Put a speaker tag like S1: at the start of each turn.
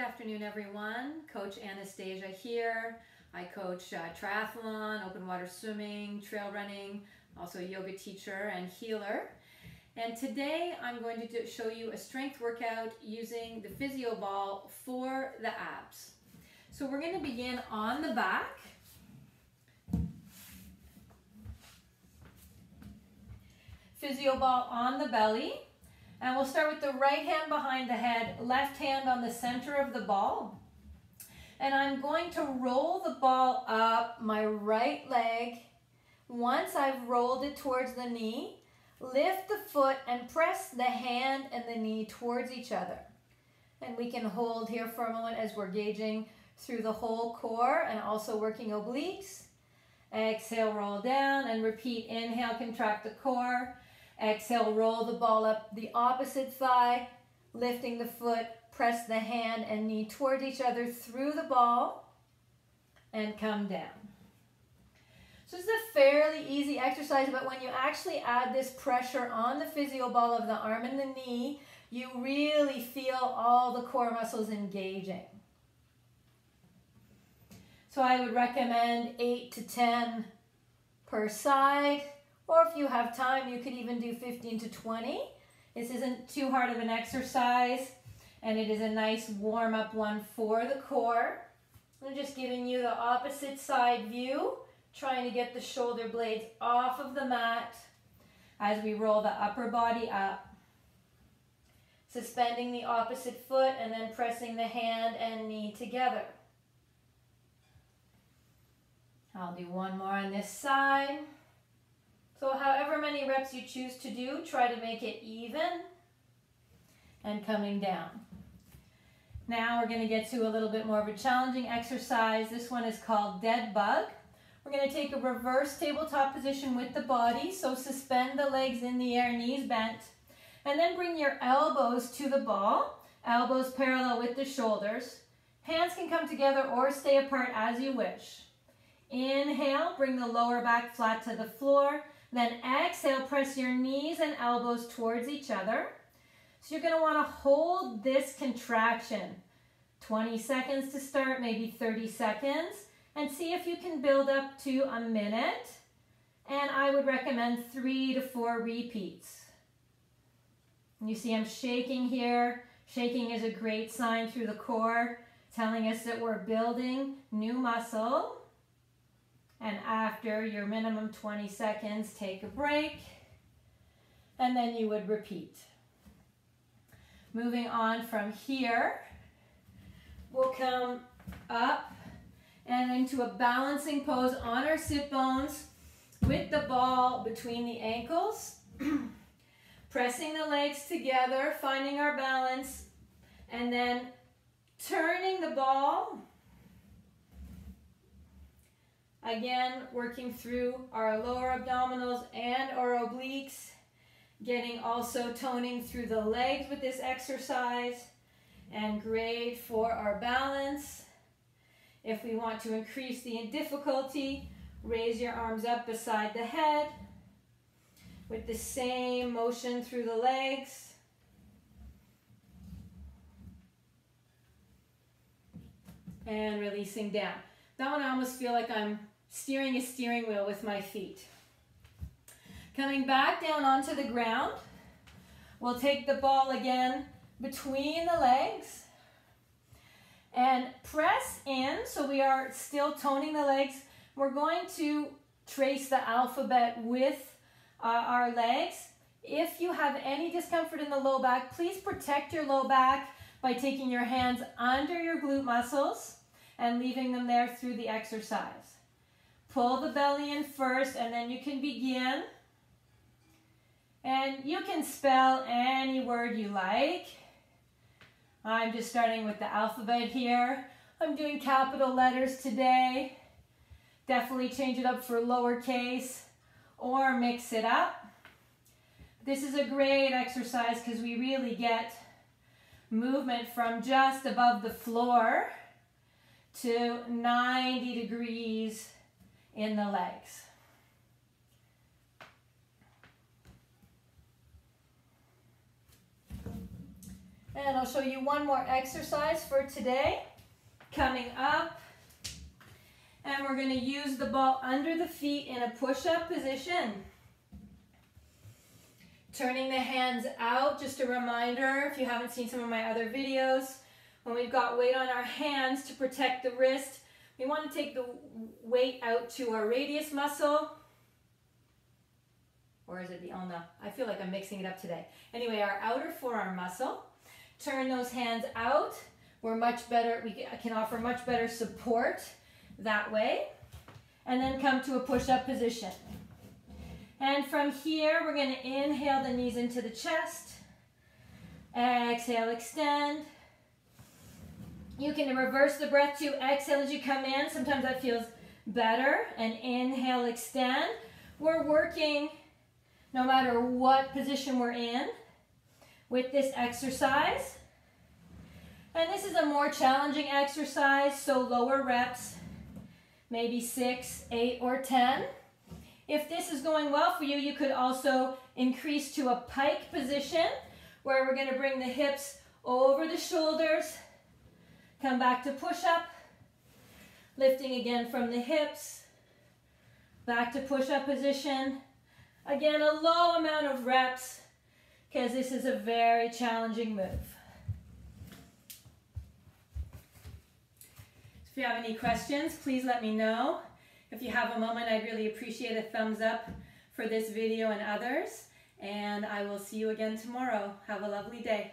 S1: afternoon, everyone. Coach Anastasia here. I coach uh, triathlon, open water swimming, trail running, also a yoga teacher and healer. And today I'm going to show you a strength workout using the physio ball for the abs. So we're going to begin on the back. Physio ball on the belly. And we'll start with the right hand behind the head, left hand on the center of the ball. And I'm going to roll the ball up my right leg. Once I've rolled it towards the knee, lift the foot and press the hand and the knee towards each other. And we can hold here for a moment as we're gauging through the whole core and also working obliques. Exhale, roll down and repeat. Inhale, contract the core. Exhale, roll the ball up the opposite thigh, lifting the foot, press the hand and knee toward each other through the ball, and come down. So this is a fairly easy exercise, but when you actually add this pressure on the physio ball of the arm and the knee, you really feel all the core muscles engaging. So I would recommend 8 to 10 per side. Or if you have time, you could even do 15 to 20. This isn't too hard of an exercise, and it is a nice warm-up one for the core. I'm just giving you the opposite side view, trying to get the shoulder blades off of the mat as we roll the upper body up. Suspending the opposite foot and then pressing the hand and knee together. I'll do one more on this side. So however many reps you choose to do, try to make it even and coming down. Now we're going to get to a little bit more of a challenging exercise. This one is called dead bug. We're going to take a reverse tabletop position with the body. So suspend the legs in the air, knees bent. And then bring your elbows to the ball. Elbows parallel with the shoulders. Hands can come together or stay apart as you wish. Inhale, bring the lower back flat to the floor. Then exhale, press your knees and elbows towards each other. So you're gonna wanna hold this contraction. 20 seconds to start, maybe 30 seconds, and see if you can build up to a minute. And I would recommend three to four repeats. You see I'm shaking here. Shaking is a great sign through the core, telling us that we're building new muscle. And after your minimum 20 seconds, take a break. And then you would repeat. Moving on from here, we'll come up and into a balancing pose on our sit bones with the ball between the ankles. Pressing the legs together, finding our balance, and then turning the ball Again, working through our lower abdominals and our obliques, getting also toning through the legs with this exercise, and great for our balance. If we want to increase the difficulty, raise your arms up beside the head with the same motion through the legs. And releasing down. That one I almost feel like I'm steering a steering wheel with my feet. Coming back down onto the ground, we'll take the ball again between the legs and press in. So we are still toning the legs. We're going to trace the alphabet with uh, our legs. If you have any discomfort in the low back, please protect your low back by taking your hands under your glute muscles and leaving them there through the exercise. Pull the belly in first and then you can begin. And you can spell any word you like. I'm just starting with the alphabet here. I'm doing capital letters today. Definitely change it up for lowercase or mix it up. This is a great exercise because we really get movement from just above the floor to 90 degrees in the legs. And I'll show you one more exercise for today. Coming up. And we're going to use the ball under the feet in a push-up position. Turning the hands out, just a reminder, if you haven't seen some of my other videos, when we've got weight on our hands to protect the wrist, we want to take the weight out to our radius muscle. Or is it the ulna? I feel like I'm mixing it up today. Anyway, our outer forearm muscle. Turn those hands out. We're much better, we can offer much better support that way. And then come to a push-up position. And from here, we're going to inhale the knees into the chest. Exhale, extend. You can reverse the breath to exhale as you come in. Sometimes that feels better. And inhale, extend. We're working no matter what position we're in with this exercise. And this is a more challenging exercise, so lower reps, maybe six, eight, or 10. If this is going well for you, you could also increase to a pike position where we're gonna bring the hips over the shoulders, come back to push up, lifting again from the hips, back to push up position. Again, a low amount of reps because this is a very challenging move. If you have any questions, please let me know. If you have a moment, I'd really appreciate a thumbs up for this video and others. And I will see you again tomorrow. Have a lovely day.